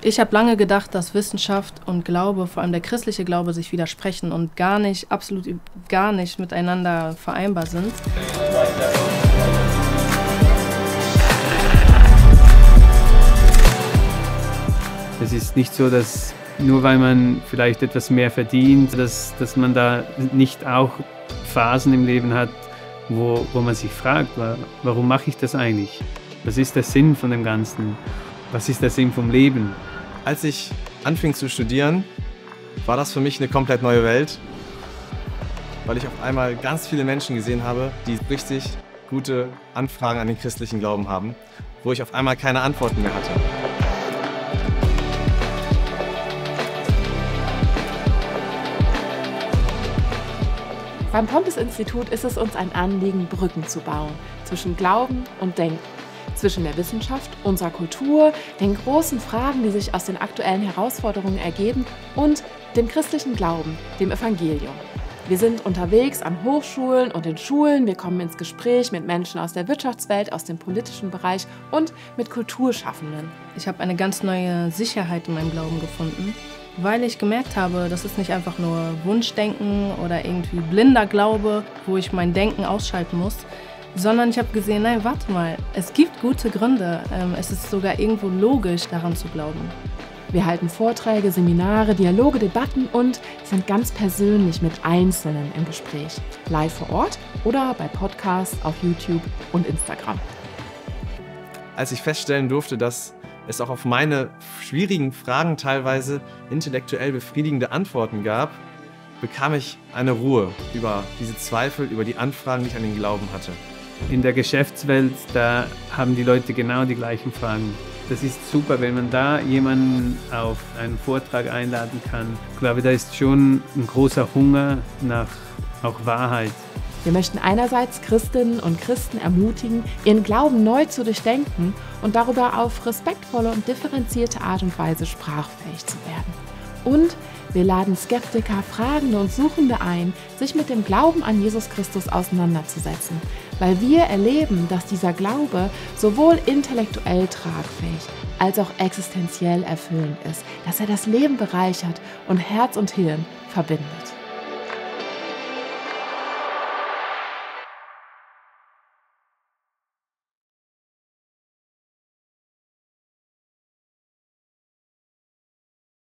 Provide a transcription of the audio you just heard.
Ich habe lange gedacht, dass Wissenschaft und Glaube, vor allem der christliche Glaube, sich widersprechen und gar nicht, absolut gar nicht miteinander vereinbar sind. Es ist nicht so, dass nur weil man vielleicht etwas mehr verdient, dass, dass man da nicht auch Phasen im Leben hat, wo, wo man sich fragt, warum mache ich das eigentlich? Was ist der Sinn von dem Ganzen? Was ist der Sinn vom Leben? Als ich anfing zu studieren, war das für mich eine komplett neue Welt, weil ich auf einmal ganz viele Menschen gesehen habe, die richtig gute Anfragen an den christlichen Glauben haben, wo ich auf einmal keine Antworten mehr hatte. Beim Pontes-Institut ist es uns ein Anliegen, Brücken zu bauen zwischen Glauben und Denken, zwischen der Wissenschaft, unserer Kultur, den großen Fragen, die sich aus den aktuellen Herausforderungen ergeben und dem christlichen Glauben, dem Evangelium. Wir sind unterwegs an Hochschulen und in Schulen, wir kommen ins Gespräch mit Menschen aus der Wirtschaftswelt, aus dem politischen Bereich und mit Kulturschaffenden. Ich habe eine ganz neue Sicherheit in meinem Glauben gefunden weil ich gemerkt habe, das ist nicht einfach nur Wunschdenken oder irgendwie blinder Glaube, wo ich mein Denken ausschalten muss, sondern ich habe gesehen, nein, warte mal, es gibt gute Gründe. Ähm, es ist sogar irgendwo logisch, daran zu glauben. Wir halten Vorträge, Seminare, Dialoge, Debatten und sind ganz persönlich mit Einzelnen im Gespräch. Live vor Ort oder bei Podcasts auf YouTube und Instagram. Als ich feststellen durfte, dass es auch auf meine schwierigen Fragen teilweise intellektuell befriedigende Antworten gab, bekam ich eine Ruhe über diese Zweifel, über die Anfragen, die ich an den Glauben hatte. In der Geschäftswelt, da haben die Leute genau die gleichen Fragen. Das ist super, wenn man da jemanden auf einen Vortrag einladen kann. Ich glaube, da ist schon ein großer Hunger nach auch Wahrheit. Wir möchten einerseits Christinnen und Christen ermutigen, ihren Glauben neu zu durchdenken und darüber auf respektvolle und differenzierte Art und Weise sprachfähig zu werden. Und wir laden Skeptiker, Fragende und Suchende ein, sich mit dem Glauben an Jesus Christus auseinanderzusetzen, weil wir erleben, dass dieser Glaube sowohl intellektuell tragfähig als auch existenziell erfüllend ist, dass er das Leben bereichert und Herz und Hirn verbindet.